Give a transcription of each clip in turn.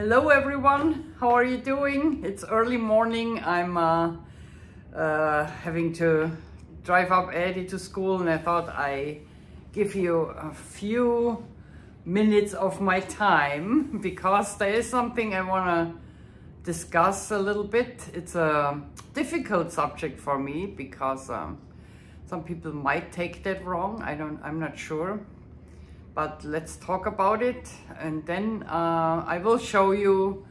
Hello everyone, how are you doing? It's early morning. I'm uh, uh, having to drive up Eddie to school and I thought I give you a few minutes of my time because there is something I want to discuss a little bit. It's a difficult subject for me because um, some people might take that wrong. I don't, I'm not sure but let's talk about it and then uh, I will show you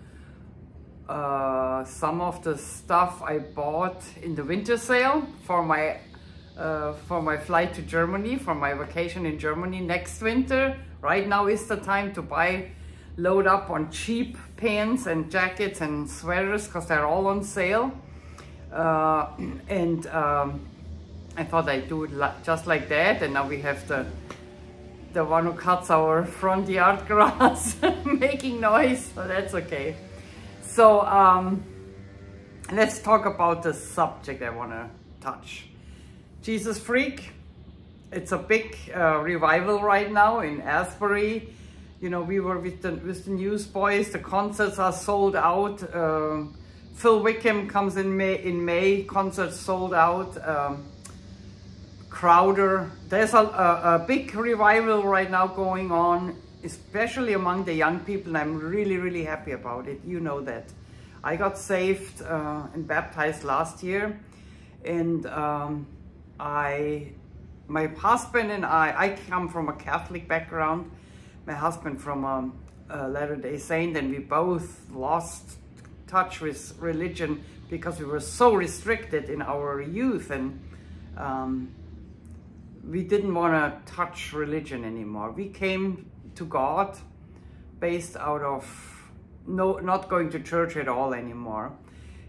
uh, some of the stuff I bought in the winter sale for my uh, for my flight to Germany for my vacation in Germany next winter. Right now is the time to buy load up on cheap pants and jackets and sweaters because they're all on sale. Uh, and um, I thought I'd do it just like that and now we have the the one who cuts our front yard grass making noise, so that's okay. So um, let's talk about the subject I want to touch. Jesus Freak. It's a big uh, revival right now in Asbury. You know, we were with the, with the Newsboys. The concerts are sold out. Uh, Phil Wickham comes in May. In May, concerts sold out. Um, Crowder. There's a, a, a, big revival right now going on, especially among the young people, and I'm really, really happy about it. You know that. I got saved uh, and baptized last year, and um, I, my husband and I, I come from a Catholic background, my husband from a, a Latter-day Saint, and we both lost touch with religion because we were so restricted in our youth and um, we didn't want to touch religion anymore. We came to God based out of no, not going to church at all anymore.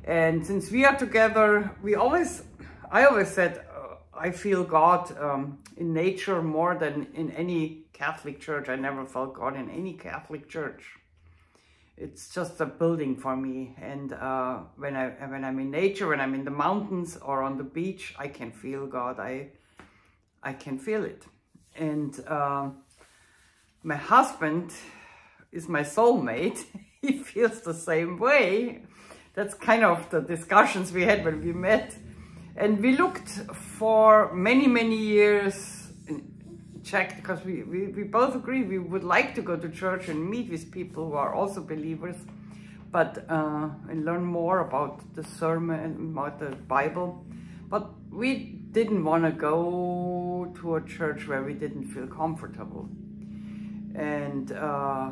And since we are together, we always, I always said, uh, I feel God um, in nature more than in any Catholic church. I never felt God in any Catholic church. It's just a building for me. And uh, when, I, when I'm in nature, when I'm in the mountains or on the beach, I can feel God. I, I can feel it. And uh, my husband is my soulmate. he feels the same way. That's kind of the discussions we had when we met. And we looked for many, many years, checked, because we, we, we both agree we would like to go to church and meet with people who are also believers, but uh, and learn more about the sermon, about the Bible. But we didn't want to go to a church where we didn't feel comfortable. And uh,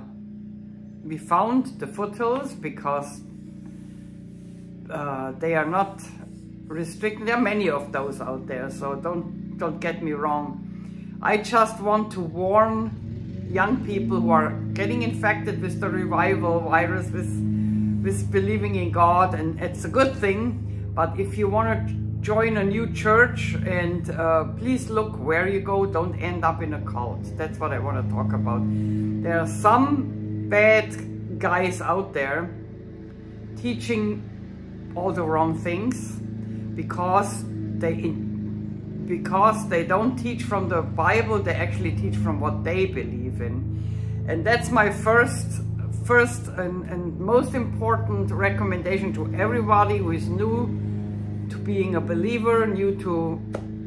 we found the foothills because uh, they are not restricted. There are many of those out there, so don't, don't get me wrong. I just want to warn young people who are getting infected with the revival virus, with, with believing in God, and it's a good thing, but if you want to join a new church and uh, please look where you go. Don't end up in a cult. That's what I want to talk about. There are some bad guys out there teaching all the wrong things because they because they don't teach from the Bible they actually teach from what they believe in. And that's my first first and, and most important recommendation to everybody who is new being a believer, new to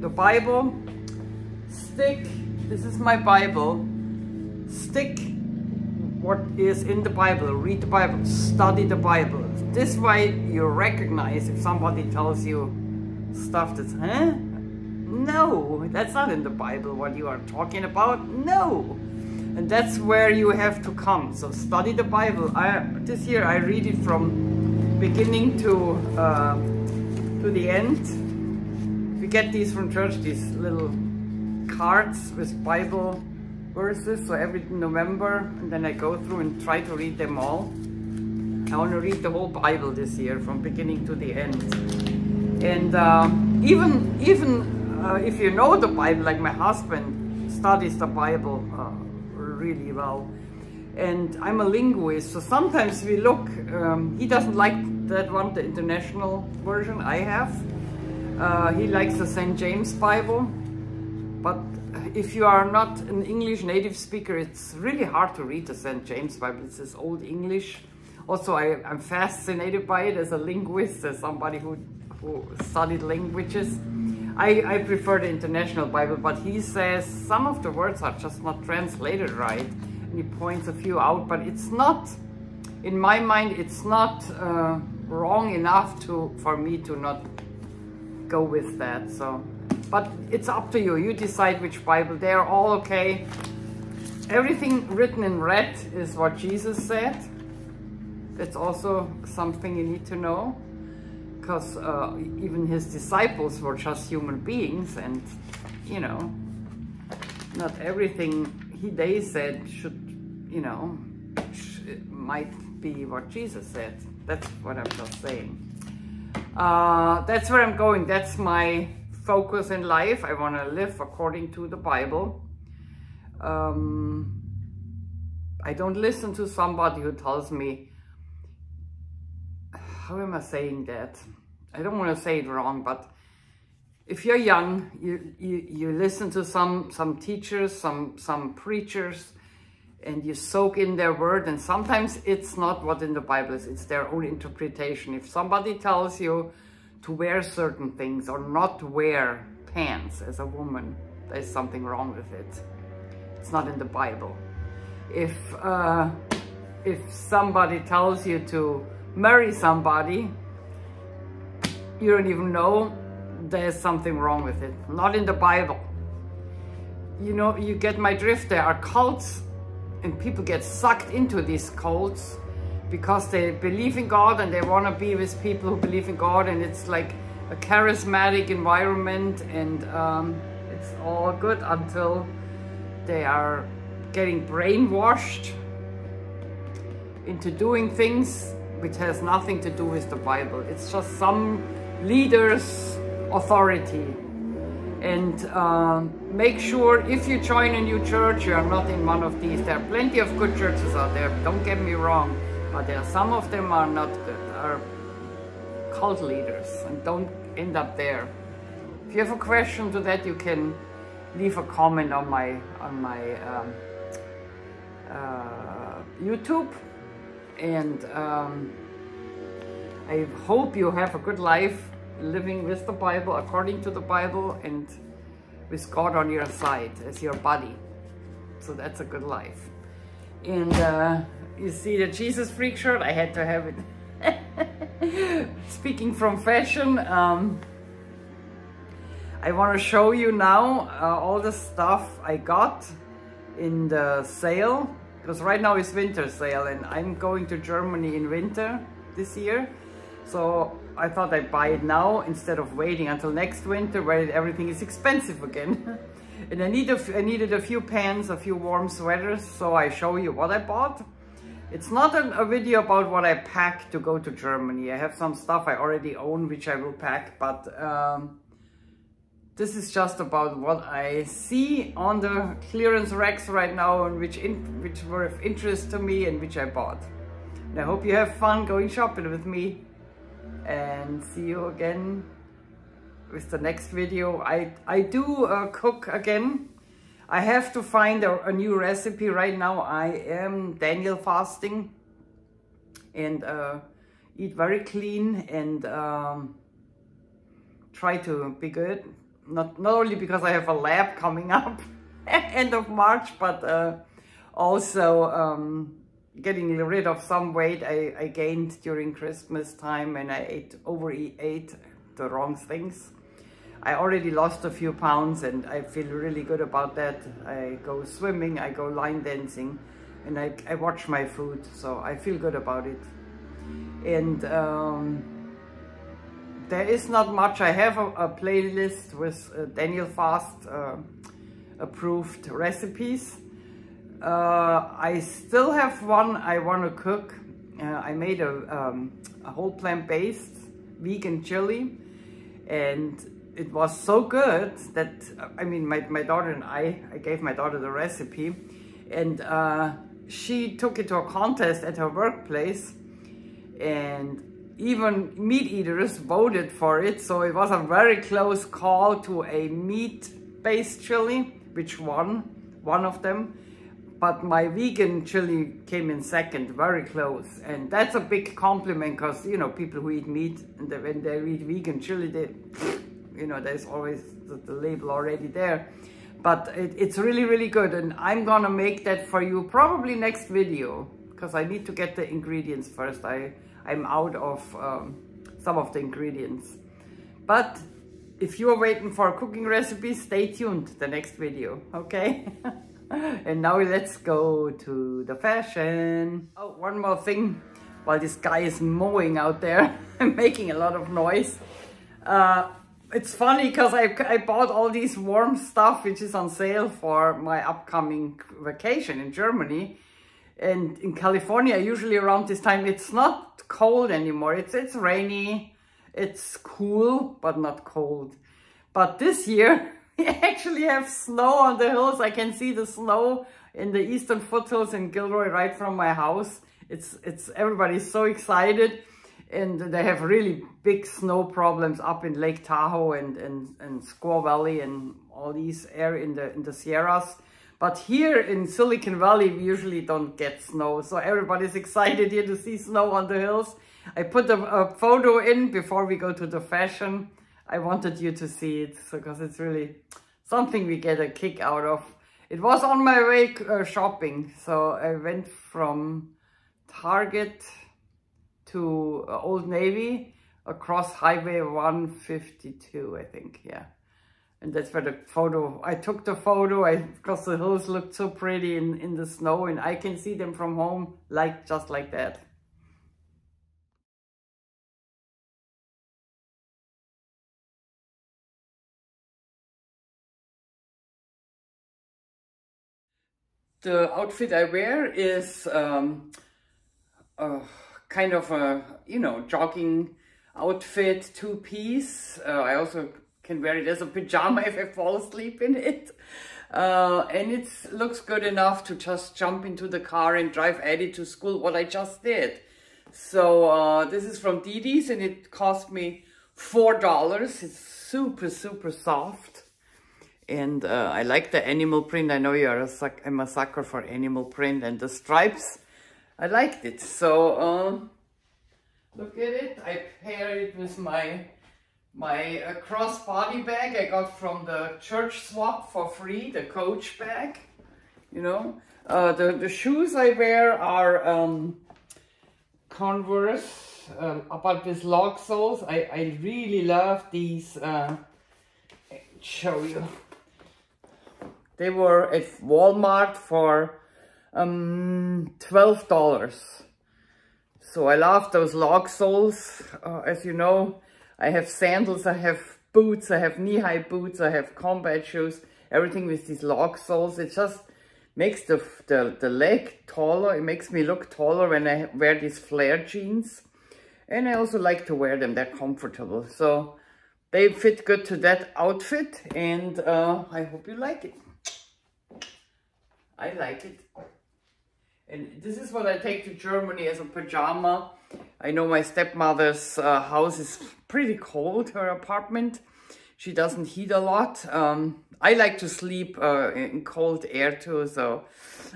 the Bible. Stick, this is my Bible, stick what is in the Bible, read the Bible, study the Bible. This way you recognize if somebody tells you stuff that's, huh? No, that's not in the Bible what you are talking about. No. And that's where you have to come. So study the Bible. I, this year I read it from beginning to uh, to the end. We get these from church, these little cards with Bible verses, so every November, and then I go through and try to read them all. I want to read the whole Bible this year, from beginning to the end. And uh, even, even uh, if you know the Bible, like my husband studies the Bible uh, really well, and I'm a linguist, so sometimes we look, um, he doesn't like that one, the international version I have. Uh, he likes the St. James Bible, but if you are not an English native speaker, it's really hard to read the St. James Bible. It's this old English. Also, I, am fascinated by it as a linguist, as somebody who, who studied languages. I, I prefer the International Bible, but he says some of the words are just not translated right. And he points a few out, but it's not, in my mind, it's not uh, wrong enough to for me to not go with that. So, but it's up to you. You decide which Bible. They are all okay. Everything written in red is what Jesus said. That's also something you need to know because uh, even his disciples were just human beings and you know not everything he they said should you know might be what Jesus said. That's what I'm just saying. Uh, that's where I'm going. That's my focus in life. I want to live according to the Bible. Um, I don't listen to somebody who tells me how am I saying that? I don't want to say it wrong, but if you're young, you, you, you listen to some, some teachers, some, some preachers, and you soak in their word, and sometimes it's not what in the Bible is, it's their own interpretation. If somebody tells you to wear certain things or not to wear pants as a woman, there's something wrong with it. It's not in the Bible. If, uh, if somebody tells you to marry somebody, you don't even know there's something wrong with it. Not in the Bible. You know, you get my drift. There are cults and people get sucked into these cults because they believe in God and they want to be with people who believe in God and it's like a charismatic environment and um, it's all good until they are getting brainwashed into doing things which has nothing to do with the Bible. It's just some leader's authority. And uh, make sure if you join a new church, you are not in one of these. There are plenty of good churches out there, don't get me wrong, but there are some of them are not good, are cult leaders, and don't end up there. If you have a question to that, you can leave a comment on my on my um, uh, YouTube and um, I hope you have a good life living with the Bible, according to the Bible, and with God on your side as your body. So that's a good life. And uh, you see the Jesus Freak shirt? I had to have it. Speaking from fashion, um, I want to show you now uh, all the stuff I got in the sale because right now it's winter sale and I'm going to Germany in winter this year so I thought I'd buy it now instead of waiting until next winter where everything is expensive again. And I, need a, I needed a few pants a few warm sweaters so I show you what I bought. It's not a, a video about what I pack to go to Germany. I have some stuff I already own which I will pack but um, this is just about what I see on the clearance racks right now and which, in, which were of interest to me and which I bought. And I hope you have fun going shopping with me and see you again with the next video. I, I do uh, cook again. I have to find a, a, new recipe right now. I am Daniel fasting and uh, eat very clean and um, try to be good not, not only because I have a lab coming up end of March, but uh, also um, getting rid of some weight I, I, gained during Christmas time and I ate overate the wrong things. I already lost a few pounds and I feel really good about that. I go swimming, I go line dancing, and I, I watch my food, so I feel good about it. And um, there is not much. I have a, a playlist with uh, Daniel Fast uh, approved recipes. Uh, I still have one I want to cook. Uh, I made a, um, a whole plant-based vegan chili and it was so good that, I mean, my, my daughter and I, I gave my daughter the recipe and uh, she took it to a contest at her workplace and even meat eaters voted for it. So it was a very close call to a meat-based chili, which won, one of them. But my vegan chili came in second, very close. And that's a big compliment because, you know, people who eat meat, and they, when they eat vegan chili, they, you know, there's always the, the label already there. But it, it's really, really good. And I'm gonna make that for you probably next video because I need to get the ingredients first. I, I'm out of um, some of the ingredients. But if you're waiting for a cooking recipe, stay tuned the next video, okay? and now let's go to the fashion. Oh, one more thing while this guy is mowing out there and making a lot of noise. Uh, it's funny because I, I bought all these warm stuff which is on sale for my upcoming vacation in Germany. And in California, usually around this time, it's not cold anymore. It's, it's rainy, it's cool, but not cold. But this year, we actually have snow on the hills. I can see the snow in the eastern foothills in Gilroy right from my house. It's, it's everybody's so excited and they have really big snow problems up in Lake Tahoe and, and, and Squaw Valley and all these areas in the, in the Sierras. But here in Silicon Valley, we usually don't get snow. So everybody's excited here to see snow on the hills. I put a, a photo in before we go to the fashion. I wanted you to see it because it's really something we get a kick out of. It was on my way uh, shopping. So I went from Target to uh, Old Navy across Highway 152, I think, yeah. And that's where the photo, I took the photo I, because the hills looked so pretty in, in the snow and I can see them from home like just like that. The outfit I wear is um, kind of a, you know, jogging outfit, two-piece. Uh, I also can wear it as a pajama if I fall asleep in it. Uh, and it looks good enough to just jump into the car and drive Eddie to school, what I just did. So uh, this is from DD's and it cost me $4. It's super, super soft. And uh, I like the animal print. I know you're a suck I'm a sucker for animal print and the stripes. I liked it. So um, look at it. I pair it with my my uh, crossbody bag I got from the church swap for free, the coach bag, you know. Uh, the, the shoes I wear are um, Converse, uh, about these log soles. I, I really love these, uh, show you. They were at Walmart for um, $12. So I love those log soles. Uh, as you know, I have sandals, I have boots, I have knee-high boots, I have combat shoes, everything with these log soles. It just makes the, the, the leg taller. It makes me look taller when I wear these flare jeans. And I also like to wear them, they're comfortable. So they fit good to that outfit and uh, I hope you like it. I like it. And this is what I take to Germany as a pajama. I know my stepmother's uh, house is pretty cold, her apartment. She doesn't heat a lot. Um, I like to sleep uh, in cold air too, so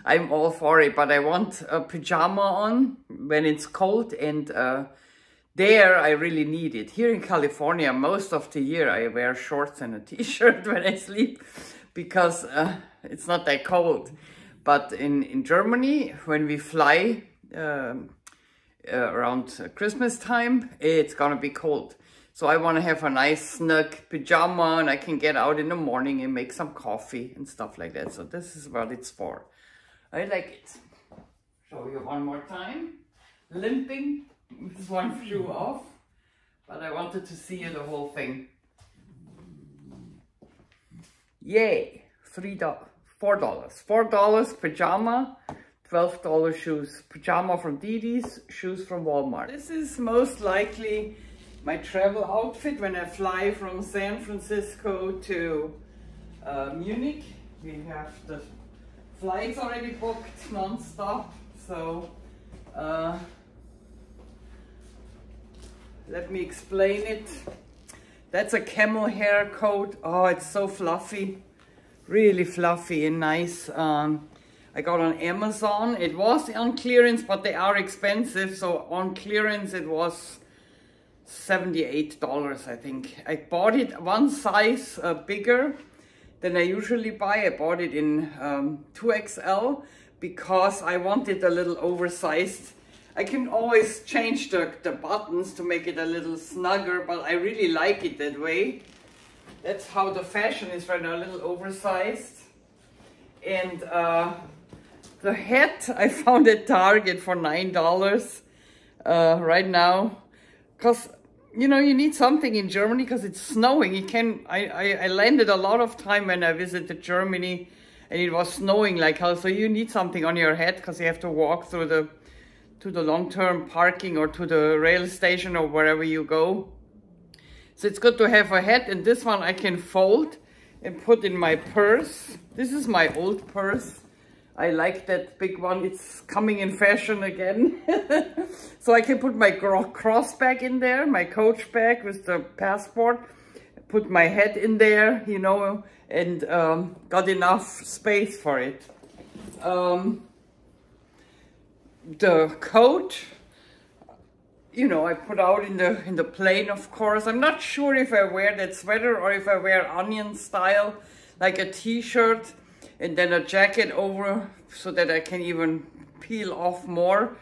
I'm all for it. But I want a pajama on when it's cold and uh, there I really need it. Here in California, most of the year I wear shorts and a t-shirt when I sleep because uh, it's not that cold. But in, in Germany, when we fly um, uh, around Christmas time, it's gonna be cold. So I wanna have a nice snug pajama and I can get out in the morning and make some coffee and stuff like that. So this is what it's for. I like it. Show you one more time. Limping this one flew off, but I wanted to see the whole thing. Yay, three dollars. $4. $4 pajama, $12 shoes. Pajama from Didi's, shoes from Walmart. This is most likely my travel outfit when I fly from San Francisco to uh, Munich. We have the flights already booked non-stop. So uh, let me explain it. That's a camel hair coat. Oh, it's so fluffy really fluffy and nice. Um, I got on Amazon. It was on clearance, but they are expensive. So on clearance, it was $78, I think. I bought it one size uh, bigger than I usually buy. I bought it in um, 2XL because I wanted a little oversized. I can always change the, the buttons to make it a little snugger, but I really like it that way. That's how the fashion is right now, a little oversized. And uh, the hat I found at Target for $9 uh, right now. Because, you know, you need something in Germany because it's snowing. You can, I, I, I landed a lot of time when I visited Germany and it was snowing like hell. So you need something on your head because you have to walk through the to the long-term parking or to the rail station or wherever you go. So it's good to have a hat and this one I can fold and put in my purse. This is my old purse. I like that big one. It's coming in fashion again. so I can put my cross bag in there, my coach bag with the passport, put my hat in there, you know, and um, got enough space for it. Um, the coat, you know, I put out in the in the plane, of course. I'm not sure if I wear that sweater or if I wear onion style, like a t-shirt and then a jacket over so that I can even peel off more.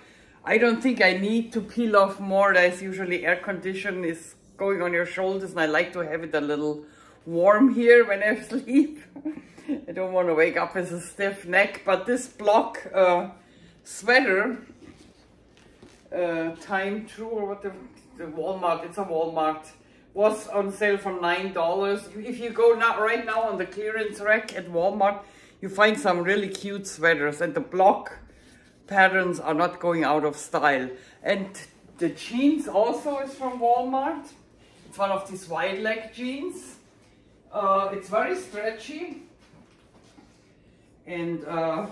I don't think I need to peel off more. There's usually air condition is going on your shoulders and I like to have it a little warm here when I sleep. I don't want to wake up with a stiff neck, but this block uh, sweater, uh, Time True or what the, Walmart, it's a Walmart, was on sale for $9. If you go now, right now on the clearance rack at Walmart, you find some really cute sweaters and the block patterns are not going out of style. And the jeans also is from Walmart. It's one of these wide leg jeans. Uh, it's very stretchy and uh,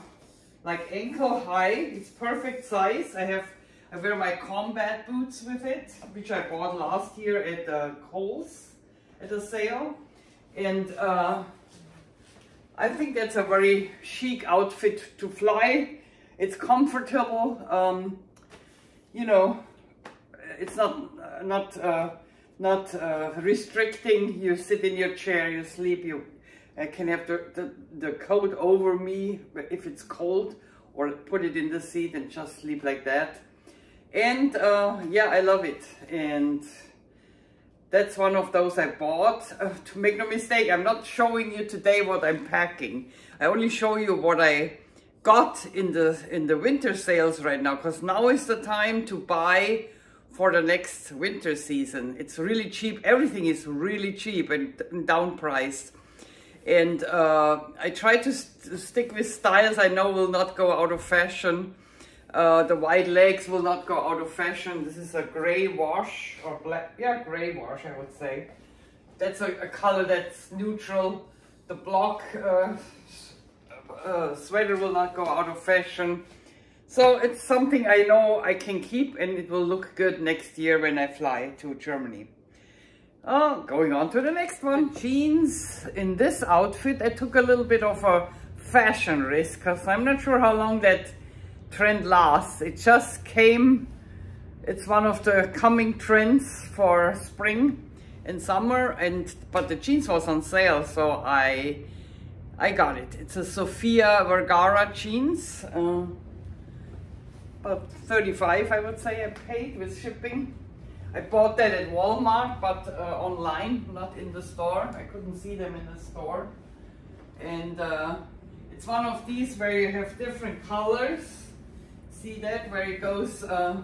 like ankle high. It's perfect size. I have I wear my combat boots with it, which I bought last year at uh, Kohl's at a sale. And uh, I think that's a very chic outfit to fly. It's comfortable. Um, you know, it's not not uh, not uh, restricting. You sit in your chair, you sleep, you I can have the, the, the coat over me if it's cold or put it in the seat and just sleep like that. And uh, yeah, I love it. And that's one of those I bought. Uh, to make no mistake, I'm not showing you today what I'm packing. I only show you what I got in the in the winter sales right now because now is the time to buy for the next winter season. It's really cheap. Everything is really cheap and down priced and uh, I try to st stick with styles I know will not go out of fashion. Uh, the white legs will not go out of fashion. This is a gray wash or black, yeah, gray wash I would say. That's a, a color that's neutral. The block uh, uh, sweater will not go out of fashion. So it's something I know I can keep and it will look good next year when I fly to Germany. Oh, going on to the next one. Jeans. In this outfit, I took a little bit of a fashion risk because I'm not sure how long that trend lasts. It just came, it's one of the coming trends for spring and summer and but the jeans was on sale so I I got it. It's a Sofia Vergara jeans. Uh, about 35 I would say I paid with shipping. I bought that at Walmart, but uh, online, not in the store. I couldn't see them in the store. And uh, it's one of these where you have different colors. See that, where it goes, uh,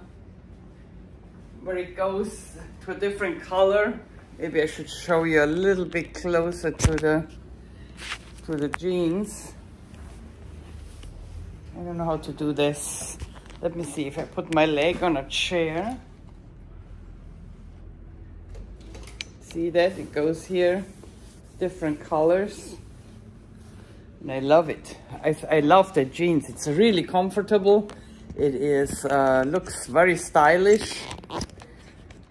where it goes to a different color. Maybe I should show you a little bit closer to the, to the jeans. I don't know how to do this. Let me see if I put my leg on a chair. See that? It goes here, different colors. And I love it. I, I love the jeans. It's really comfortable. It is uh, looks very stylish.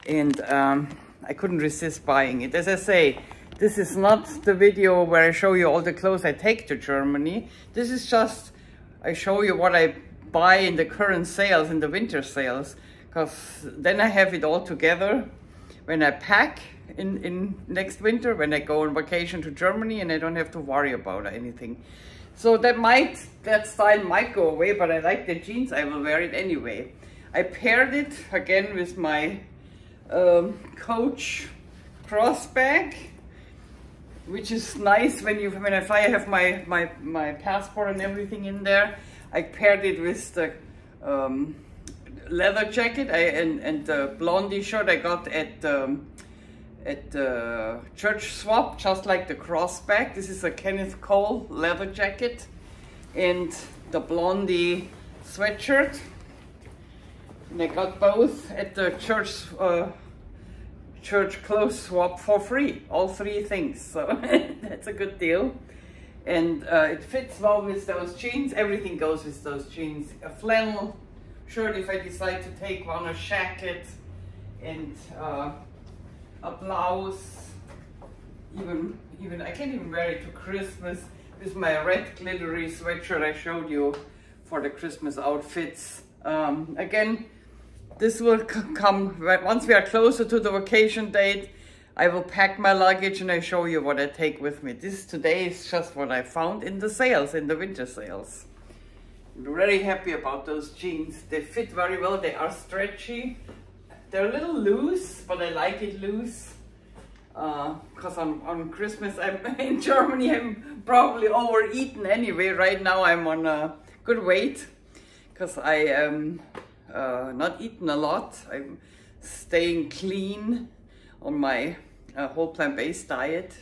And um, I couldn't resist buying it. As I say, this is not the video where I show you all the clothes I take to Germany. This is just I show you what I buy in the current sales, in the winter sales, because then I have it all together when I pack in, in next winter, when I go on vacation to Germany and I don't have to worry about anything. So that might, that style might go away, but I like the jeans, I will wear it anyway. I paired it again with my um, Coach cross bag, which is nice when you when I fly. I have my my my passport and everything in there. I paired it with the um, leather jacket I, and and the blondie shirt I got at um, at the church swap, just like the cross bag. This is a Kenneth Cole leather jacket and the blondie sweatshirt. And I got both at the church uh, church clothes swap for free, all three things. So that's a good deal. And uh, it fits well with those jeans. Everything goes with those jeans. A flannel shirt if I decide to take one, a jacket, and uh, a blouse. Even, even I can't even wear it to Christmas. Is my red glittery sweatshirt I showed you for the Christmas outfits. Um, again, this will come once we are closer to the vacation date. I will pack my luggage and I show you what I take with me. This today is just what I found in the sales, in the winter sales. I'm very happy about those jeans. They fit very well. They are stretchy. They're a little loose, but I like it loose. Because uh, on, on Christmas, I'm in Germany, I'm probably overeaten anyway. Right now I'm on a good weight because I am uh, not eating a lot. I'm staying clean on my uh, whole plant-based diet.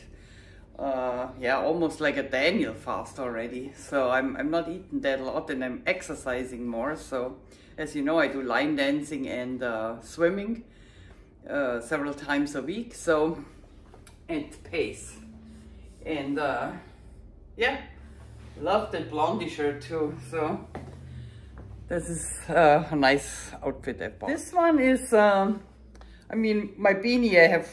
Uh, yeah, almost like a Daniel fast already. So I'm, I'm not eating that a lot and I'm exercising more. So as you know, I do line dancing and uh, swimming uh, several times a week. So it pays. And uh, yeah, love that blondie shirt too. So this is uh, a nice outfit I bought. This one is, um, I mean, my beanie I have,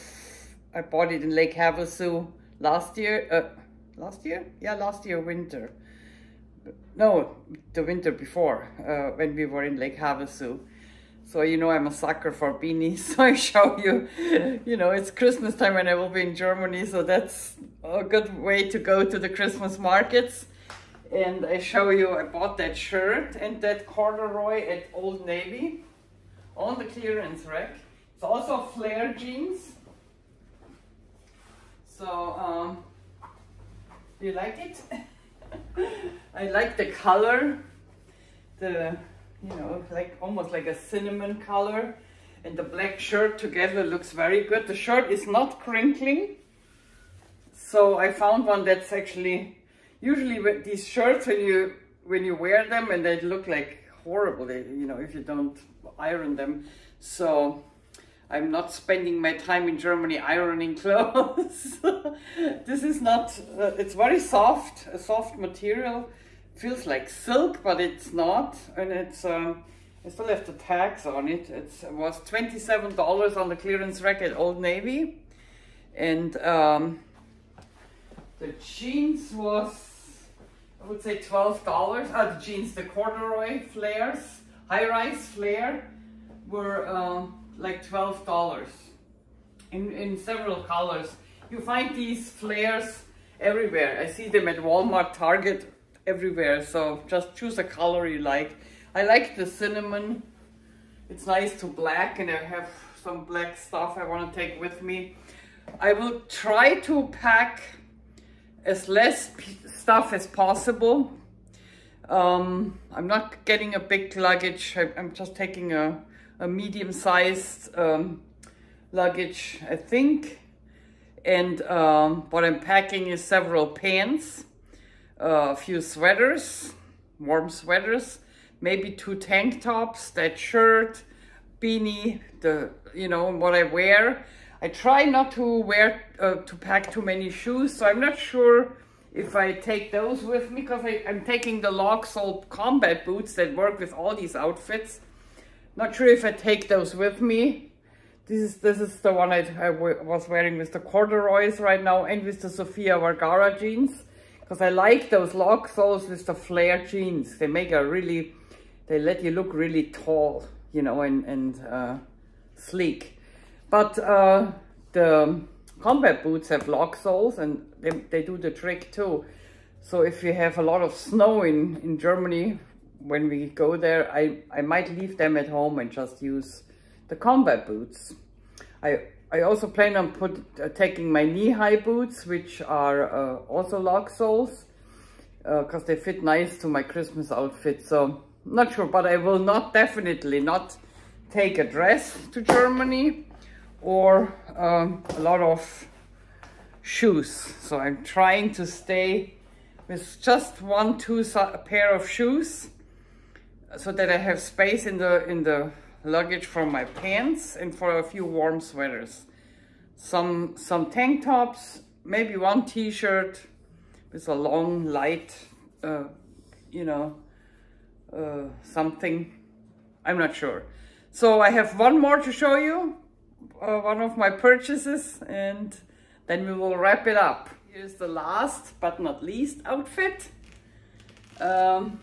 I bought it in Lake Havasu last year, uh, last year? Yeah, last year winter. No, the winter before, uh, when we were in Lake Havasu. So, you know, I'm a sucker for beanies. So I show you, you know, it's Christmas time and I will be in Germany. So that's a good way to go to the Christmas markets and I show you I bought that shirt and that corduroy at Old Navy on the clearance rack. It's also flare jeans. So, um, do you like it? I like the color, the, you know, like almost like a cinnamon color and the black shirt together looks very good. The shirt is not crinkling. So I found one that's actually usually with these shirts when you when you wear them and they look like horrible they, you know if you don't iron them so I'm not spending my time in Germany ironing clothes. This is not uh, it's very soft a soft material. Feels like silk but it's not. And it's um, I still have the tags on it. It was $27 on the clearance rack at Old Navy. And um, the jeans was I would say $12. Uh, the jeans, the corduroy flares, high-rise flare were um, like $12 in, in several colors. You find these flares everywhere. I see them at Walmart, Target, everywhere. So just choose a color you like. I like the cinnamon. It's nice to black and I have some black stuff I want to take with me. I will try to pack as less stuff as possible. Um, I'm not getting a big luggage. I, am just taking a, a medium-sized um, luggage, I think. And um, what I'm packing is several pants, uh, a few sweaters, warm sweaters, maybe two tank tops, that shirt, beanie, the you know what I wear. I try not to wear, uh, to pack too many shoes, so I'm not sure if I take those with me, because I'm taking the log sole combat boots that work with all these outfits. Not sure if I take those with me. This is this is the one I, was wearing with the corduroys right now and with the Sofia Vergara jeans. because I like those log soles with the flare jeans. They make a really, they let you look really tall, you know, and, and uh, sleek. But uh, the combat boots have log soles and they, they do the trick too. So if you have a lot of snow in, in Germany, when we go there, I, I might leave them at home and just use the combat boots. I, I also plan on put, uh, taking my knee-high boots, which are uh, also log soles, because uh, they fit nice to my Christmas outfit. So, not sure, but I will not, definitely not take a dress to Germany or um, a lot of shoes. So I'm trying to stay with just one, two pair of shoes so that I have space in the in the luggage for my pants and for a few warm sweaters. Some some tank tops, maybe one t-shirt with a long light, uh, you know, uh, something. I'm not sure. So I have one more to show you, uh, one of my purchases, and then we will wrap it up. Here's the last but not least outfit. Um,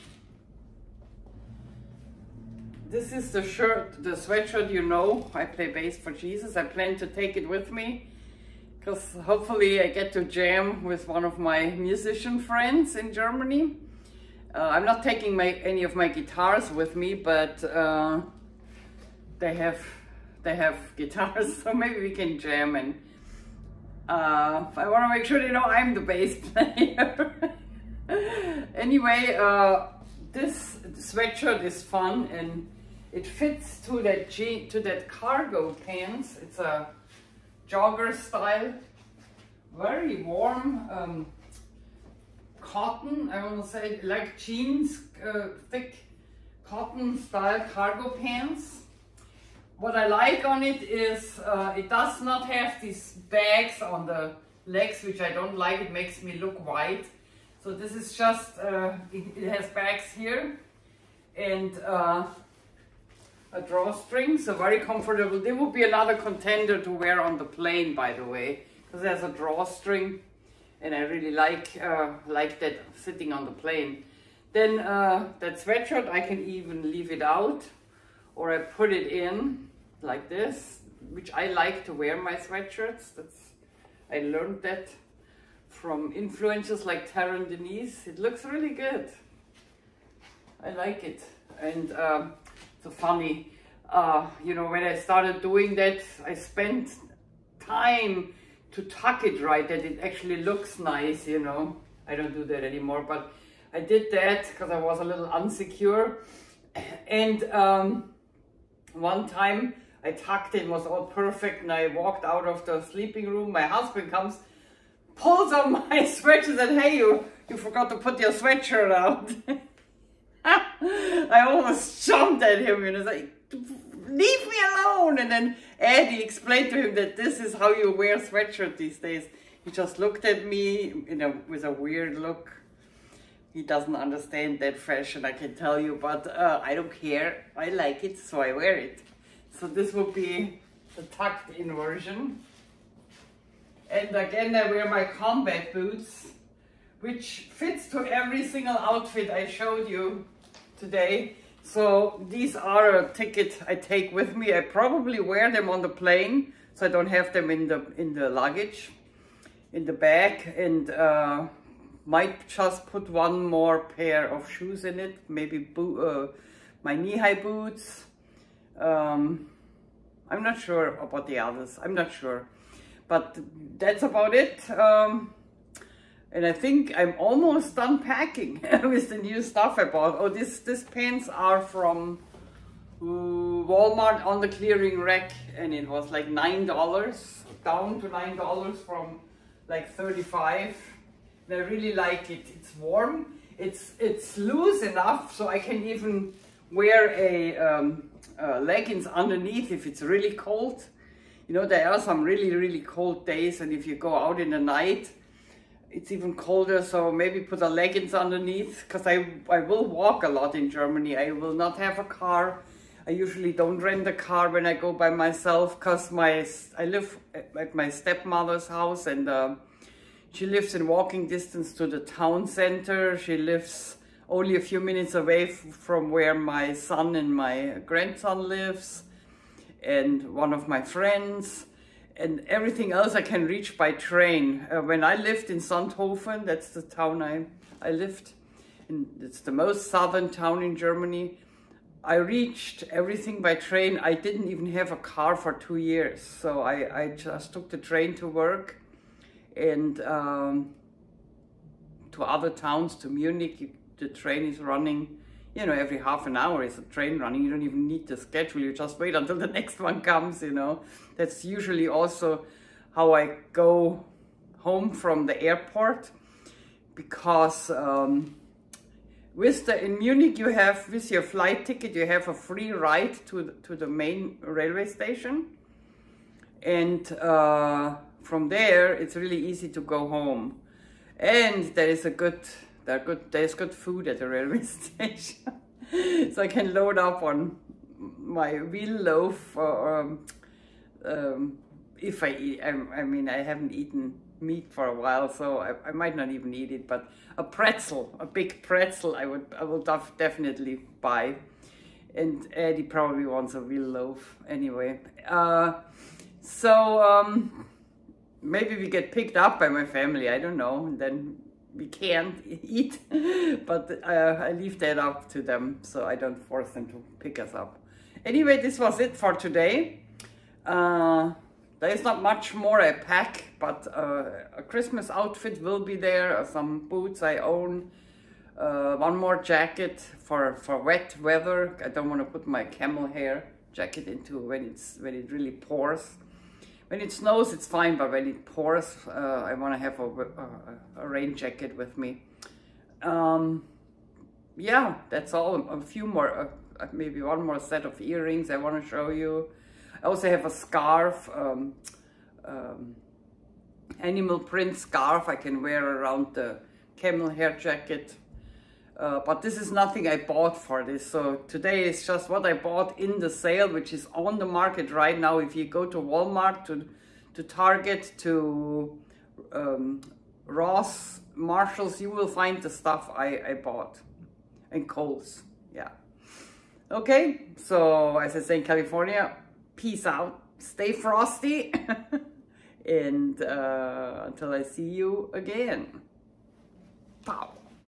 this is the shirt, the sweatshirt you know. I play bass for Jesus. I plan to take it with me because hopefully I get to jam with one of my musician friends in Germany. Uh, I'm not taking my, any of my guitars with me, but uh, they have they have guitars, so maybe we can jam and uh, I want to make sure they know I'm the bass player. anyway, uh, this sweatshirt is fun and it fits to that G to that cargo pants. It's a jogger style, very warm um, cotton. I want to say like jeans, uh, thick cotton style cargo pants. What I like on it is uh, it does not have these bags on the legs, which I don't like. It makes me look white. So this is just, uh, it, it, has bags here and uh, a drawstring, so very comfortable. This would be another contender to wear on the plane, by the way, because there's a drawstring, and I really like uh, like that sitting on the plane. Then uh, that sweatshirt, I can even leave it out, or I put it in like this, which I like to wear my sweatshirts. That's I learned that from influencers like Taryn Denise. It looks really good. I like it. And um, so funny. Uh, you know, when I started doing that, I spent time to tuck it right, that it actually looks nice, you know. I don't do that anymore, but I did that because I was a little unsecure. And um, one time I tucked it, was all perfect, and I walked out of the sleeping room. My husband comes, pulls on my sweatshirt and hey, you, you forgot to put your sweatshirt out. I almost jumped at him and was like, leave me alone. And then Eddie explained to him that this is how you wear sweatshirt these days. He just looked at me you know, with a weird look. He doesn't understand that fashion, I can tell you, but uh, I don't care. I like it, so I wear it. So this will be the tucked in version. And again, I wear my combat boots which fits to every single outfit I showed you today. So these are a ticket I take with me. I probably wear them on the plane, so I don't have them in the in the luggage, in the bag, and uh, might just put one more pair of shoes in it. Maybe uh, my knee-high boots. Um, I'm not sure about the others. I'm not sure, but that's about it. Um, and I think I'm almost done packing with the new stuff I bought. Oh, this, this pants are from uh, Walmart on the clearing rack and it was like $9, down to $9 from like 35 and I really like it. It's warm, it's, it's loose enough so I can even wear a um, leggings underneath if it's really cold. You know, there are some really, really cold days and if you go out in the night, it's even colder, so maybe put a leggings underneath, because I, I will walk a lot in Germany. I will not have a car. I usually don't rent a car when I go by myself, because my I live at my stepmother's house, and uh, She lives in walking distance to the town center. She lives only a few minutes away from where my son and my grandson lives and one of my friends and everything else I can reach by train. Uh, when I lived in Sonthofen, that's the town I, I lived in, it's the most southern town in Germany. I reached everything by train. I didn't even have a car for two years. So I, I just took the train to work and um, to other towns, to Munich, the train is running, you know, every half an hour is a train running. You don't even need the schedule. You just wait until the next one comes, you know. That's usually also how I go home from the airport because um, with the, in Munich, you have, with your flight ticket, you have a free ride to the, to the main railway station. And uh, from there, it's really easy to go home. And there is a good there good, there's good food at the railway station. so I can load up on my veal loaf or, um, um, if I eat, I, I, mean, I haven't eaten meat for a while, so I, I, might not even eat it, but a pretzel, a big pretzel, I would, I will def definitely buy. And Eddie probably wants a veal loaf anyway. Uh, so, um, maybe we get picked up by my family, I don't know, and then we can't eat, but uh, I leave that up to them so I don't force them to pick us up. Anyway, this was it for today. Uh, there is not much more I pack, but uh, a Christmas outfit will be there, uh, some boots I own, uh, one more jacket for, for wet weather. I don't want to put my camel hair jacket into when it's when it really pours. When it snows, it's fine, but when it pours, uh, I want to have a, a, a, rain jacket with me. Um, yeah, that's all. A few more, uh, maybe one more set of earrings I want to show you. I also have a scarf, um, um, animal print scarf I can wear around the camel hair jacket. Uh, but this is nothing I bought for this. So today is just what I bought in the sale, which is on the market right now. If you go to Walmart, to, to Target, to um, Ross, Marshalls, you will find the stuff I, I bought. And Kohl's, yeah. Okay, so as I say in California, peace out. Stay frosty. and uh, until I see you again. Pow.